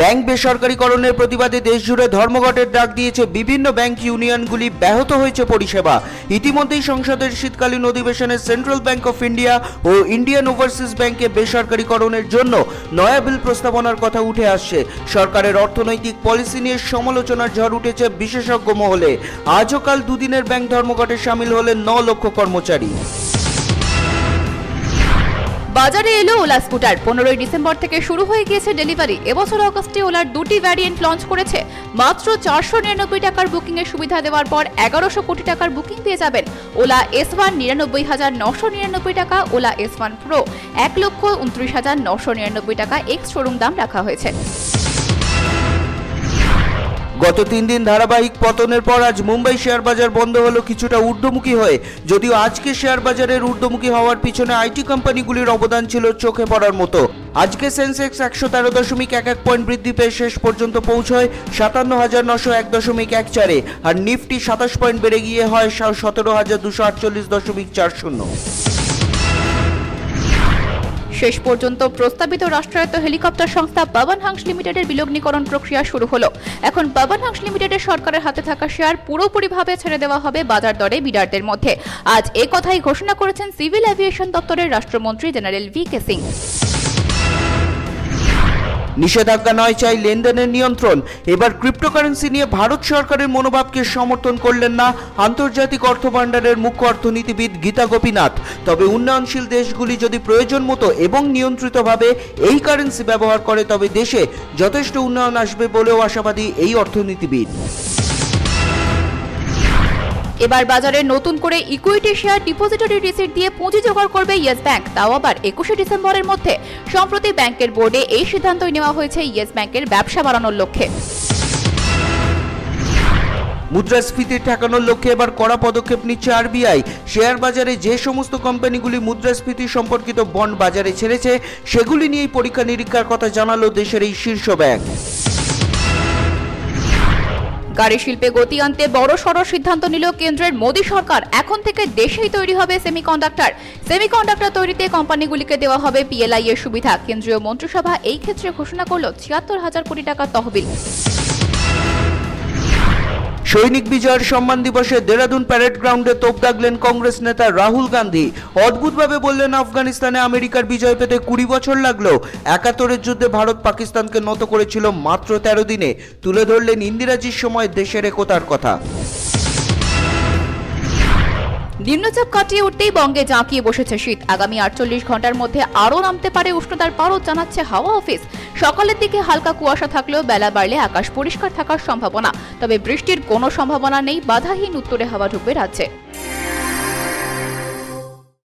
Bank বেসরকারীকরণের প্রতিবাদে দেশজুড়ে ধর্মঘটের ডাক দিয়েছে বিভিন্ন ব্যাংক ইউনিয়নগুলি, ব্যাহত হয়েছে পরিষেবা। ইতিমধ্যেই সংসদের শীতকালীন অধিবেশনে সেন্ট্রাল ব্যাংক অফ ইন্ডিয়া ও ইন্ডিয়ান ওভারসিজ ব্যাংকে বেসরকারীকরণের জন্য নয়া বিল প্রস্তাবনার কথা উঠে আসছে। সরকারের অর্থনৈতিক পলিসি নিয়ে সমালোচনার ঝড় উঠেছে বিশেষজ্ঞ মহলে। আজও কাল দুদিনের ব্যাংক ধর্মঘটে সামিল হলেন ন লক্ষ কর্মচারী। বাজারে এলো ওলা স্কুটার। পনেরোই ডিসেম্বর থেকে শুরু হয়ে গিয়েছে ডেলিভারি। এবছর অগস্টে ওলার দুটি ভ্যারিয়েন্ট লঞ্চ করেছে। মাত্র চারশো নিরানব্বই টাকার বুকিংয়ের সুবিধা দেওয়ার পর এগারোশো কোটি টাকার বুকিং পেয়ে যাবেন ওলা এস ওয়ান নিরানব্বই হাজার নশো নিরানব্বই টাকা, ওলা এস ওয়ান প্রো এক লক্ষ উনত্রিশ হাজার নশো নিরানব্বই টাকা এক্স শোরুম দাম রাখা হয়েছে। গত তিন দিন ধারাবাহিক পতনের পর আজ মুম্বাই শেয়ার বাজার বন্ধ হলো কিছুটা ঊর্ধ্বমুখী হয়ে। যদিও আজকে শেয়ার বাজারের ঊর্ধ্বমুখী হওয়ার পিছনে আইটি কোম্পানিগুলির অবদান ছিল চোখে পড়ার মতো। আজকে সেন্সেক্স একশো তেরো দশমিক এক এক পয়েন্ট বৃদ্ধি পেয়ে শেষ পর্যন্ত পৌঁছয় সাতান্ন হাজার নশো এক দশমিক এক চারে আর নিফটি সাতাশ পয়েন্ট বেড়ে গিয়ে হয় সতেরো হাজার দুশো আটচল্লিশ দশমিক চার শূন্য। শেষ পর্যন্ত প্রস্তাবিত রাষ্ট্রায়ত্ত হেলিকপ্টার সংস্থা পাবন হাংস লিমিটেডের বিলগ্নীকরণ প্রক্রিয়া শুরু হলো। এখন পাবন হাংস লিমিটেডের সরকারের হাতে থাকা শেয়ার পুরোপুরিভাবে ছেড়ে দেওয়া হবে বাজার দরে বিডারদের মধ্যে। আজ এ কথাই ঘোষণা করেছেন সিভিল অ্যাভিয়েশন দপ্তরের রাষ্ট্রমন্ত্রী জেনারেল ভি কে সিং। নিষেধাজ্ঞা নয় চাই লেনদেনের নিয়ন্ত্রণ। এবার ক্রিপ্টোকারেন্সি নিয়ে ভারত সরকারের মনোভাবকে সমর্থন করলেন না আন্তর্জাতিক অর্থ ভাণ্ডারের মুখ্য অর্থনীতিবিদ গীতা গোপীনাথ। তবে উন্নয়নশীল দেশগুলি যদি প্রয়োজন মতো এবং নিয়ন্ত্রিতভাবে এই কারেন্সি ব্যবহার করে, তবে দেশে যথেষ্ট উন্নয়ন আসবে বলেও আশাবাদী এই অর্থনীতিবিদ। এবার বাজারে নতুন করে ইকুইটি শেয়ার ডিপোজিটরি রিসিট দিয়ে পুঁজি জোগাড় করবে ইয়েস ব্যাংক তাও আবার একুশে ডিসেম্বরের মধ্যে। সম্প্রতি ব্যাংকের বোর্ডে এই সিদ্ধান্তই নেওয়া হয়েছে ইয়েস ব্যাংকের ব্যবসা বাড়ানোর লক্ষ্যে। মুদ্রাস্ফীতি ঠেকানোর লক্ষ্যে এবার কড়া পদক্ষেপ নিচ্ছে আরবিআই। শেয়ার বাজারে যে সমস্ত কোম্পানিগুলি মুদ্রাস্ফীতি সম্পর্কিত বন্ড বাজারে ছেড়েছে, সেগুলি নিয়েই পরীক্ষা নিরীক্ষার কথা জানালো দেশের এই শীর্ষ ব্যাংক। গাড়ি শিল্পে গতি আনতে বড় সড় সিদ্ধান্ত নিল কেন্দ্রের মোদী সরকার। এখন থেকে দেশেই তৈরি হবে সেমিকন্ডাক্টর সেমিকন্ডাক্টর তৈরিতে কোম্পানিগুলিকে দেওয়া হবে পিএলআই এর সুবিধা। কেন্দ্রীয় মন্ত্রিসভা এই ক্ষেত্রে ঘোষণা করল ছিয়াত্তর হাজার কোটি টাকার তহবিল। সৈনিক বিজয়ের সম্মান দিবসে দেরাদুন প্যারেড গ্রাউন্ডে তোপ দাগলেন কংগ্রেস নেতা রাহুল গান্ধী। অদ্ভুতভাবে বললেন, আফগানিস্তানে আমেরিকার বিজয় পেতে কুড়ি বছর লাগল। একাত্তরের যুদ্ধে ভারত পাকিস্তানকে নত করেছিল মাত্র তেরো দিনে। তুলে ধরলেন ইন্দিরাজির সময় দেশের একতার কথা। নিম্নচাপ কাটিয়ে উঠতেই বঙ্গে জাঁকিয়ে বসেছে শীত। আগামী আটচল্লিশ ঘণ্টার মধ্যে আরও নামতে পারে উষ্ণতার পারও জানাচ্ছে হাওয়া অফিস। সকালের দিকে হালকা কুয়াশা থাকলেও বেলা বাড়লে আকাশ পরিষ্কার থাকার সম্ভাবনা। তবে বৃষ্টির কোনো সম্ভাবনা নেই, বাধাহীন উত্তরে হাওয়া ঢুকবে রাজ্যে।